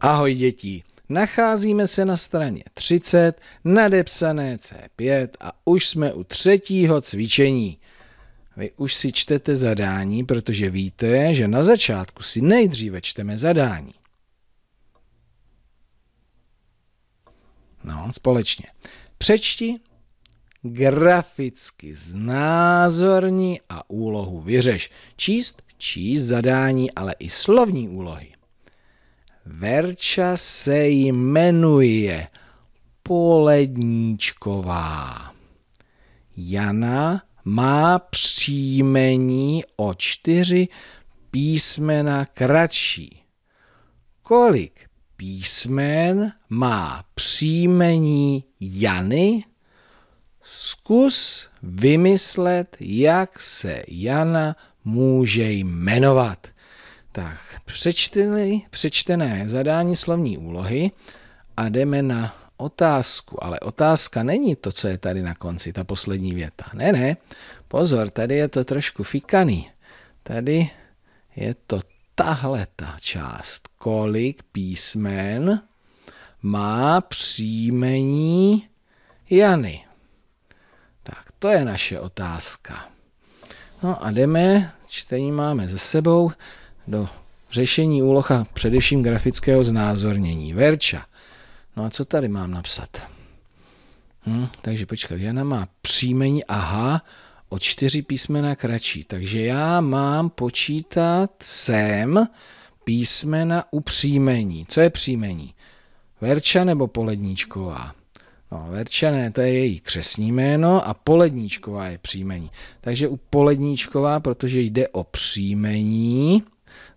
Ahoj děti, nacházíme se na straně 30, nadepsané C5 a už jsme u třetího cvičení. Vy už si čtete zadání, protože víte, že na začátku si nejdříve čteme zadání. No, společně. Přečti, graficky znázorní a úlohu vyřeš. Číst, číst zadání, ale i slovní úlohy. Verča se jmenuje Poledníčková. Jana má příjmení o čtyři písmena kratší. Kolik písmen má příjmení Jany? Zkus vymyslet, jak se Jana může jmenovat. Tak, přečtené, přečtené zadání slovní úlohy a jdeme na otázku. Ale otázka není to, co je tady na konci, ta poslední věta. Ne, ne, pozor, tady je to trošku fikaný. Tady je to tahle ta část. Kolik písmen má příjmení Jany? Tak to je naše otázka. No a jdeme, čtení máme za sebou, do řešení úloha především grafického znázornění. Verča. No a co tady mám napsat? Hm, takže počkat, Jana má příjmení, aha, o čtyři písmena kratší. Takže já mám počítat sem písmena u příjmení. Co je příjmení? Verča nebo Poledníčková? No, Verčané, to je její křesní jméno a Poledníčková je příjmení. Takže u Poledníčková, protože jde o příjmení,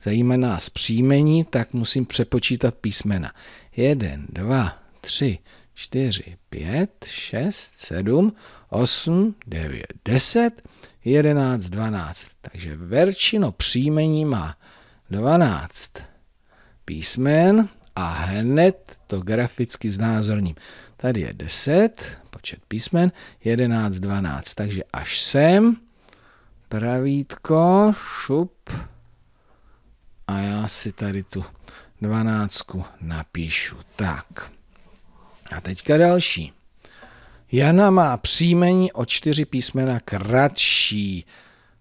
zajímá nás příjmení, tak musím přepočítat písmena. 1, 2, 3, 4, 5, 6, 7, 8, 9, 10, 11, 12. Takže Verčino příjmení má 12 písmen a hned to graficky znázorním. Tady je 10, počet písmen, 11, 12. Takže až sem, pravítko, šup, si tady tu dvanáctku napíšu. Tak. A teďka další. Jana má příjmení o čtyři písmena kratší,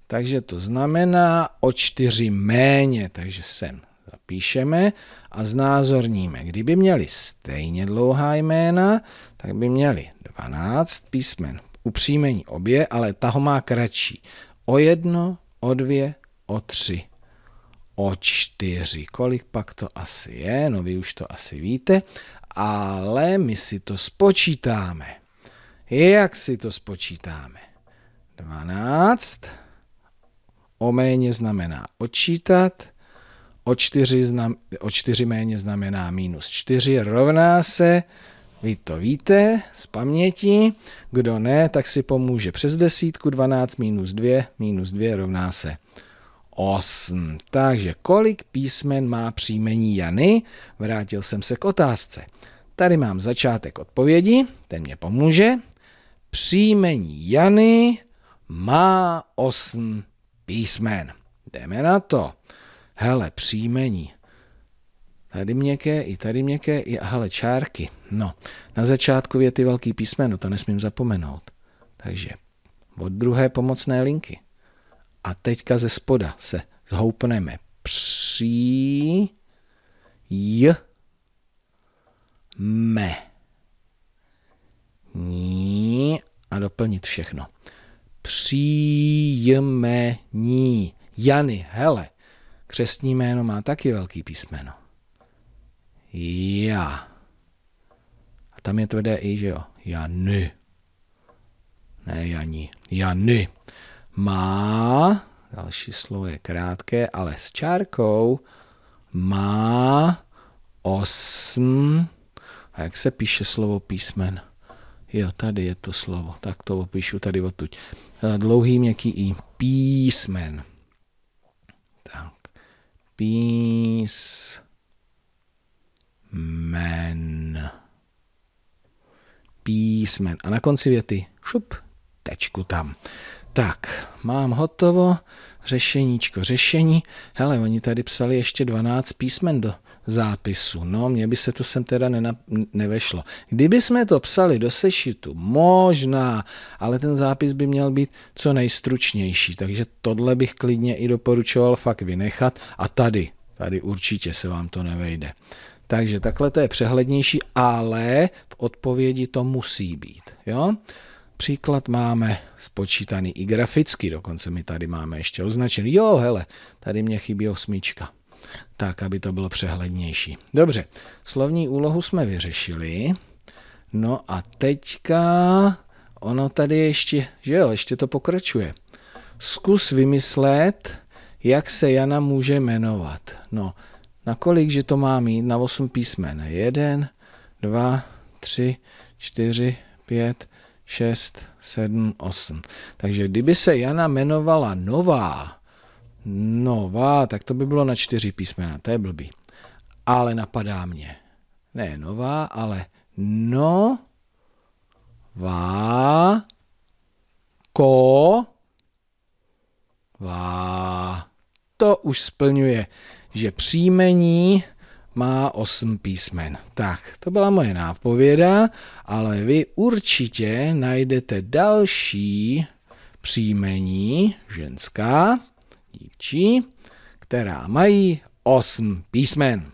takže to znamená o čtyři méně, takže sem zapíšeme a znázorníme. Kdyby měli stejně dlouhá jména, tak by měli 12 písmen u příjmení obě, ale ta ho má kratší. O jedno, o dvě, o tři o čtyři. Kolik pak to asi je? No vy už to asi víte, ale my si to spočítáme. Jak si to spočítáme? 12 o méně znamená odčítat, o čtyři, znam, o čtyři méně znamená minus čtyři, rovná se, vy to víte z paměti, kdo ne, tak si pomůže přes desítku, 12 minus 2, minus 2 rovná se 8. Takže kolik písmen má příjmení Jany? Vrátil jsem se k otázce. Tady mám začátek odpovědi, ten mě pomůže. Příjmení Jany má 8 písmen. Jdeme na to. Hele, příjmení. Tady měkké, i tady měkké, i hele, čárky. No, na začátku je ty velký písmeno, to nesmím zapomenout. Takže od druhé pomocné linky. A teďka ze spoda se zhoupneme. Při j me ní a doplnit všechno. Příjmení. Jany, hele, křestní jméno má taky velký písmeno. Já. A tam je tvrdé i, že jo? Jany. Ne Jani. Jany má, další slovo je krátké, ale s čárkou, má osm, a jak se píše slovo písmen? Jo, tady je to slovo, tak to opíšu tady odtuď. Dlouhý měkký i písmen. Tak, písmen. Písmen. A na konci věty šup, tečku tam. Tak, mám hotovo, řešeníčko, řešení. Hele, oni tady psali ještě 12 písmen do zápisu. No, mně by se to sem teda nena, nevešlo. Kdyby jsme to psali do sešitu, možná, ale ten zápis by měl být co nejstručnější, takže tohle bych klidně i doporučoval fakt vynechat. A tady, tady určitě se vám to nevejde. Takže takhle to je přehlednější, ale v odpovědi to musí být. Jo? Příklad máme spočítaný i graficky, dokonce my tady máme ještě označený. Jo, hele, tady mě chybí osmička. Tak, aby to bylo přehlednější. Dobře, slovní úlohu jsme vyřešili. No a teďka ono tady ještě, že jo, ještě to pokračuje. Zkus vymyslet, jak se Jana může jmenovat. No, na kolik, že to má mít? Na 8 písmen. 1, 2, 3, 4, 5, 6, 7, 8. Takže kdyby se Jana jmenovala Nová, Nová, tak to by bylo na čtyři písmena, to je blbý. Ale napadá mě. Ne nová, ale no, vá, ko, vá. To už splňuje, že příjmení má osm písmen. Tak, to byla moje nápověda, ale vy určitě najdete další příjmení ženská, dívčí, která mají osm písmen.